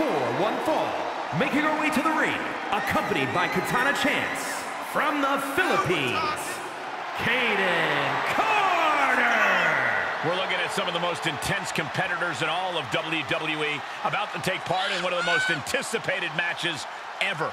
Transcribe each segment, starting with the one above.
one fall. Making her way to the ring, accompanied by Katana Chance from the Philippines, Kayden Carter. We're looking at some of the most intense competitors in all of WWE about to take part in one of the most anticipated matches ever.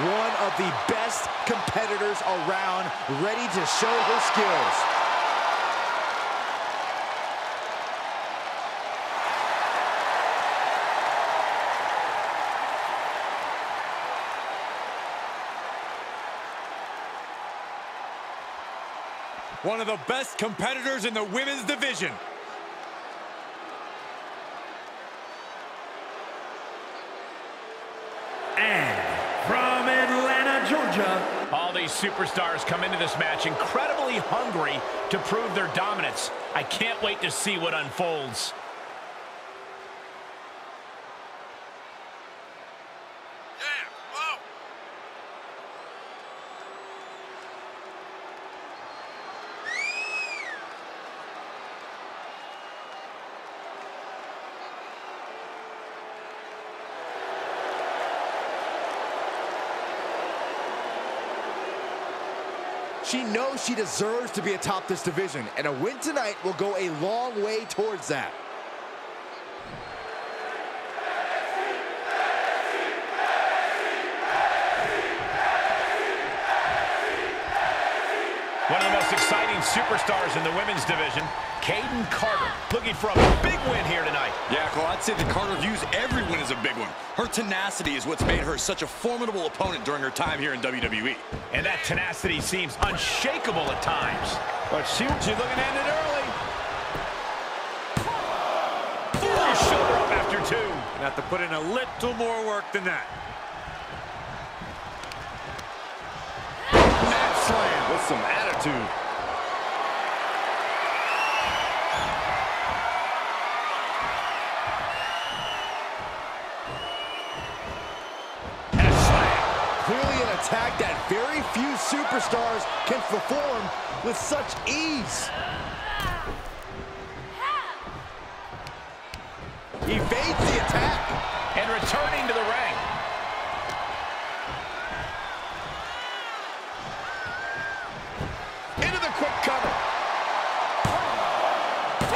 One of the best competitors around, ready to show her skills. One of the best competitors in the women's division. And from Atlanta, Georgia, All these superstars come into this match incredibly hungry to prove their dominance. I can't wait to see what unfolds. She knows she deserves to be atop this division, and a win tonight will go a long way towards that. One of the most exciting superstars in the women's division, Kayden Carter, looking for a big win here tonight. Yeah, Cole, I'd say that Carter views every win as a big one. Her tenacity is what's made her such a formidable opponent during her time here in WWE. And that tenacity seems unshakable at times. But she, she's looking at it early. Ooh, shoulder up after two. Have to put in a little more work than that. Mat slam with some attitude. Attack that very few superstars can perform with such ease. Evades the attack. And returning to the ring. Into the quick cover.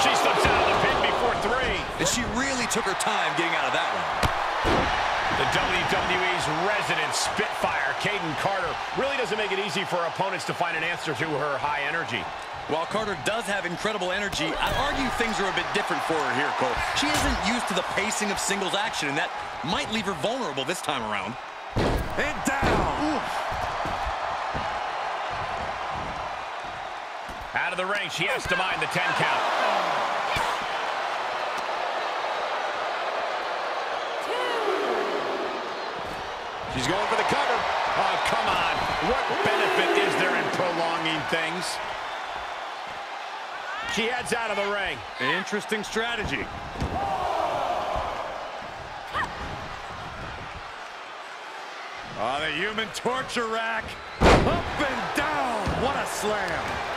She slips out of the pin before three. And she really took her time getting out of that one. The WWE's resident Spitfire, Kayden Carter, really doesn't make it easy for opponents to find an answer to her high energy. While Carter does have incredible energy, I'd argue things are a bit different for her here, Cole. She isn't used to the pacing of singles action, and that might leave her vulnerable this time around. And down! Out of the ring, she has to mind the 10 count. She's going for the cover. Oh, come on. What benefit is there in prolonging things? She heads out of the ring. Interesting strategy. Oh, the human torture rack. Up and down. What a slam.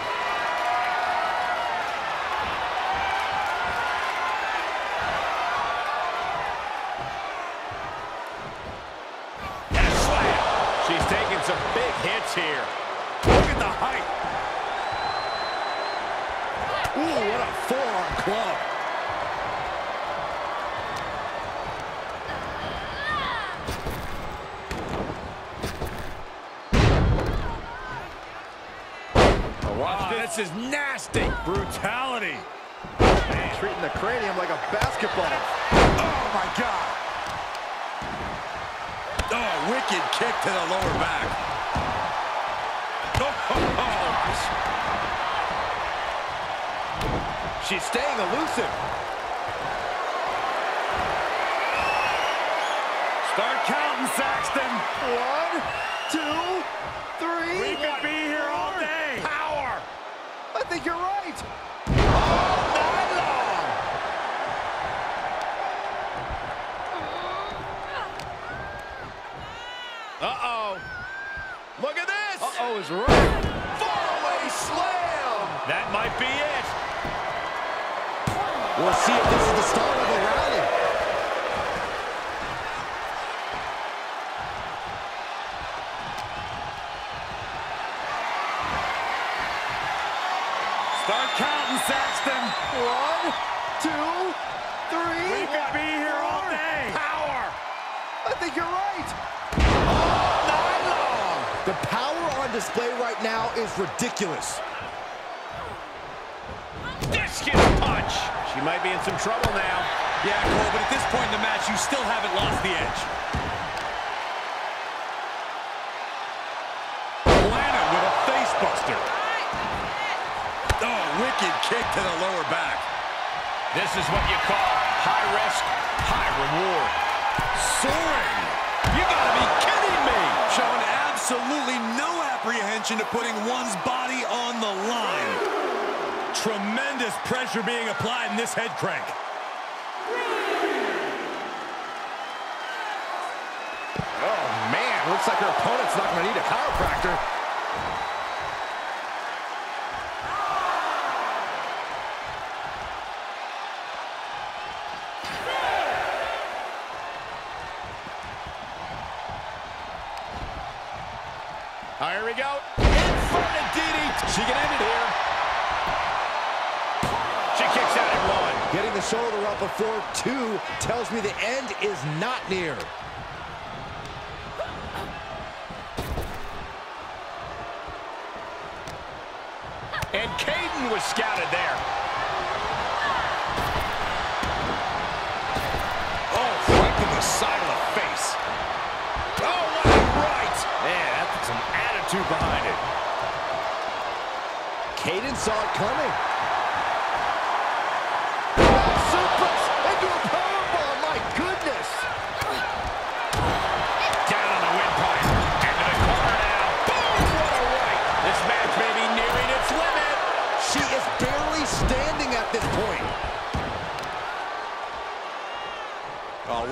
Hits here. Look at the height. Ooh, what a forearm club. Wow, this is nasty. Brutality. Treating the cranium like a basketball. Oh, my God. Oh, wicked kick to the lower back. She's staying elusive. Start counting, Saxton. One, two, three. We could be here all day. Power. I think you're right. Uh-oh. Look at this. Uh-oh is right. Faraway slam. might be it. We'll see if this is the start of a rally. Start counting, Saxton. One, two, three. We could be here all day. Power. I think you're right. All night long. The power on display right now is ridiculous. Discus punch. She might be in some trouble now. Yeah, Cole, but at this point in the match, you still haven't lost the edge. Lana with a facebuster. Oh, wicked kick to the lower back. This is what you call high risk, high reward. Soaring. You gotta be kidding me. Showing absolutely no apprehension to putting one's body on the line. Tremendous pressure being applied in this head crank. Oh, man. Looks like her opponent's not going to need a chiropractor. Right, here we go. Inverted DDT. She can end it here. The shoulder up before two tells me the end is not near. And Kayden was scouted there. Oh, right to the side of the face. Oh, what a right. Man, that's some attitude behind it. Kayden saw it coming.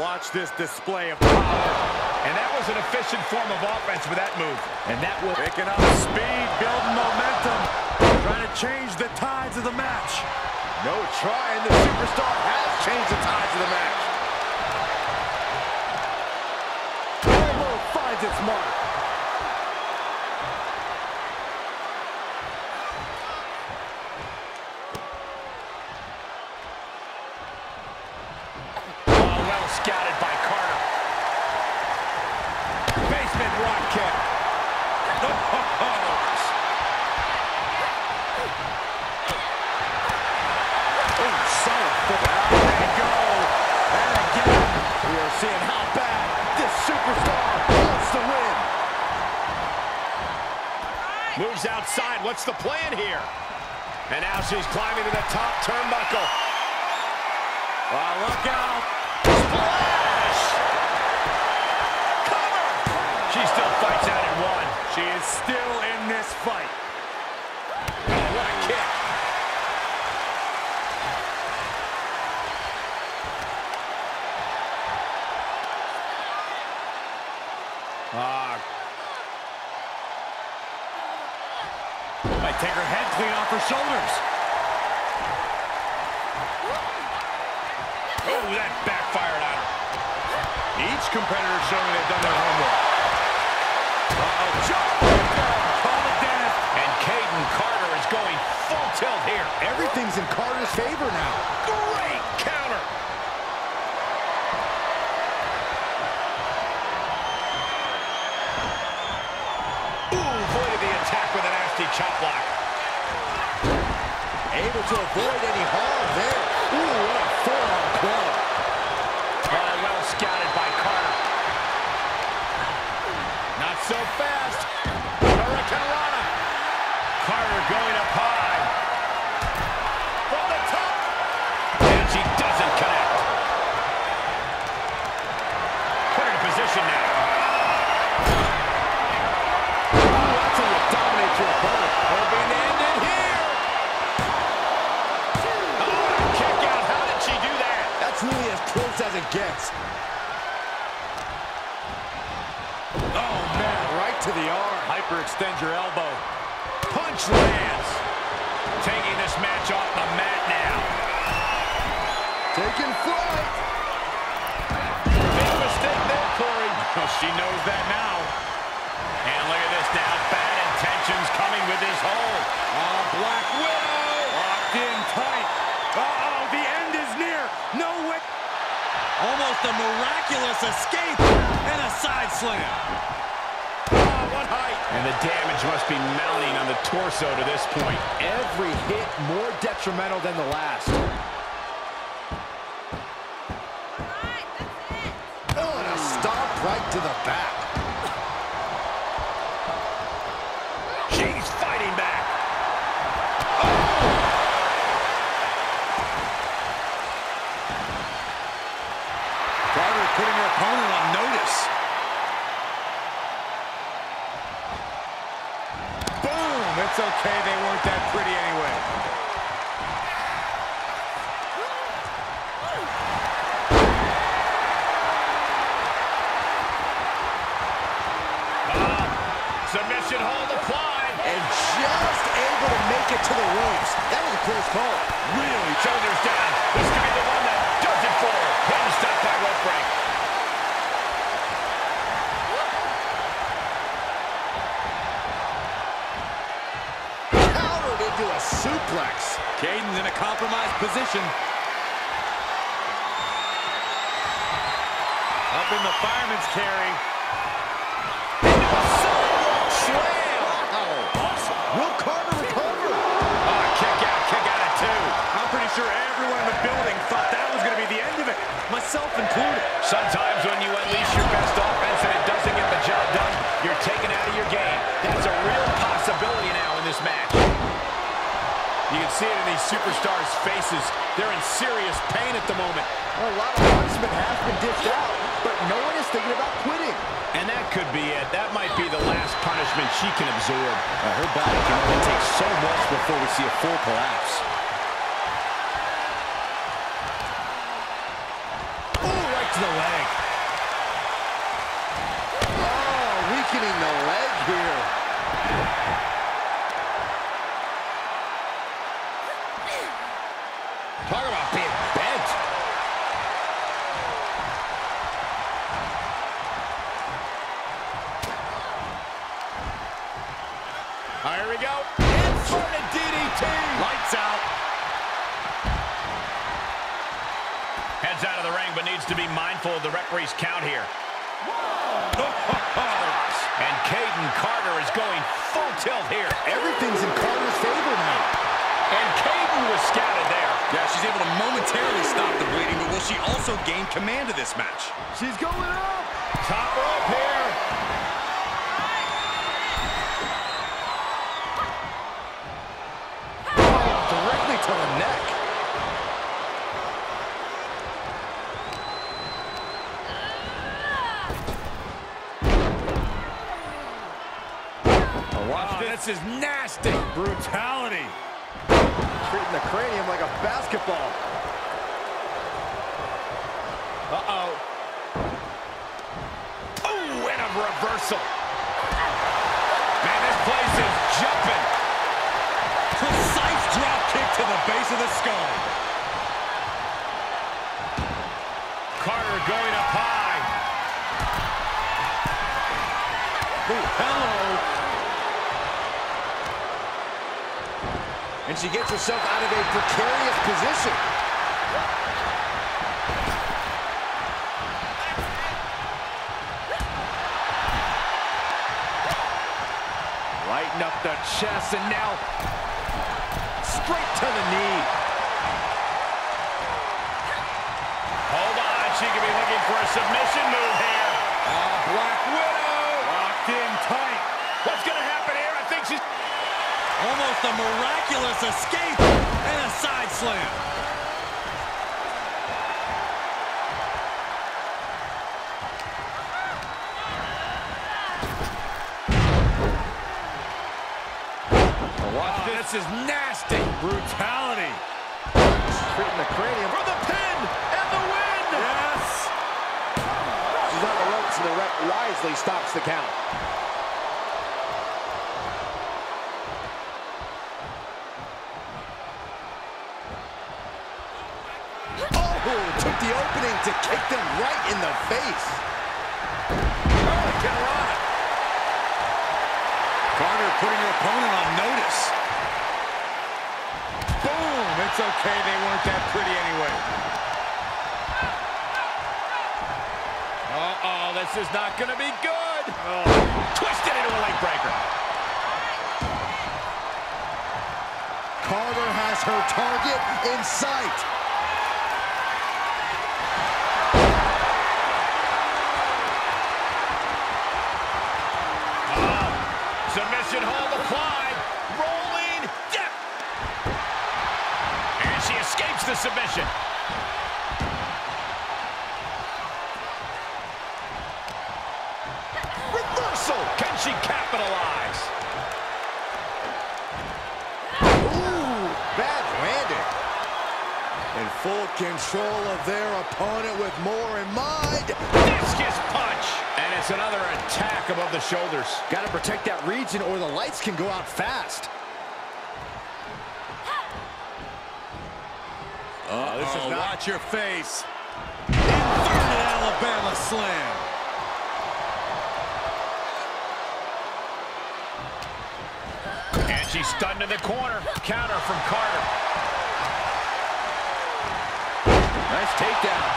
Watch this display of power. And that was an efficient form of offense with that move. And that will... Picking up speed, building momentum. Trying to change the tides of the match. No trying. The superstar has changed the tides of the match. Elbow finds its mark. Moves outside. What's the plan here? And now she's climbing to the top turnbuckle. Oh, look out. She is still in this fight. Oh, what a kick. Ah. Might take her head clean off her shoulders. Favor now. Overextend your elbow. Punch lands. Taking this match off the mat now. Taking flight. Big mistake there, Corey. Oh, she knows that now. And look at this now. Bad intentions coming with this hole. Oh, Black Widow. Locked in tight. Uh-oh, the end is near. No way. Almost a miraculous escape and a side slam. What height. And the damage must be mounting on the torso to this point. Every hit more detrimental than the last. Oh, and a stomp right to the back. She's fighting back. Carter putting her opponent on notice. Boom! It's okay, they weren't that pretty anyway. Ah, Submission hold applied. And just able to make it to the ropes. That was a close call. Really, shoulders down. This could be the one that does it for her. Pin stopped by rope break. Powered into a suplex. Kayden's in a compromised position. Up in the fireman's carry. Included. Sometimes when you unleash your best offense and it doesn't get the job done, you're taken out of your game. That's a real possibility now in this match. You can see it in these superstars' faces. They're in serious pain at the moment. A lot of punishment has been dished out, but no one is thinking about quitting. And that could be it. That might be the last punishment she can absorb. Uh, her body can only take so much before we see a full collapse. To the leg. To be mindful of the referee's count here. and Kayden Carter is going full tilt here. Everything's in Carter's favor now. And Kayden was scouted there. Yeah, she's able to momentarily stop the bleeding, but will she also gain command of this match? She's going up. Top rope here. Directly to the neck. Oh, watch this. This is nasty. Brutality. Treating the cranium like a basketball. Uh-oh. Oh, and a reversal. Man, this place is jumping. Precise drop kick to the base of the skull. Carter going up high. Ooh, hello. And she gets herself out of a precarious position. Lighten up the chest and now straight to the knee. Hold on, she could be looking for a submission move here. Ah, Black Widow. Locked in tight. What's going to happen here? I think she's... Almost a miraculous escape and a side slam. Watch oh, this. This is nasty. Brutality. Treating the cranium. For the pin and the win. Yes. She's on the ropes, and the ref wisely stops the count. Oh, took the opening to kick them right in the face. Oh, Carter putting her opponent on notice. Boom! It's okay, they weren't that pretty anyway. Uh-oh, this is not going to be good. Oh. Twisted into a leg breaker. Carter has her target in sight. Submission hold applied. Rolling dip. And she escapes the submission. Reversal. Can she capitalize? Ooh, bad landing. In full control of their opponent with more in mind. Discus punch. It's another attack above the shoulders. Got to protect that region or the lights can go out fast. Uh-oh, this is not... watch your face. Inverted Alabama slam. And she's stunned in the corner. Counter from Carter. Nice takedown.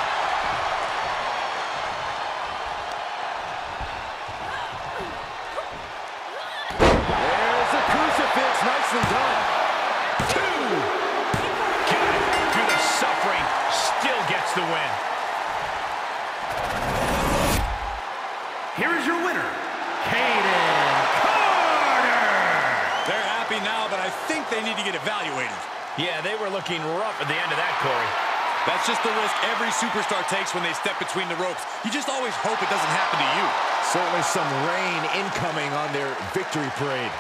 Get evaluated. Yeah, they were looking rough at the end of that, Corey. That's just the risk every superstar takes when they step between the ropes. You just always hope it doesn't happen to you. Certainly some rain incoming on their victory parade.